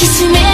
きしめ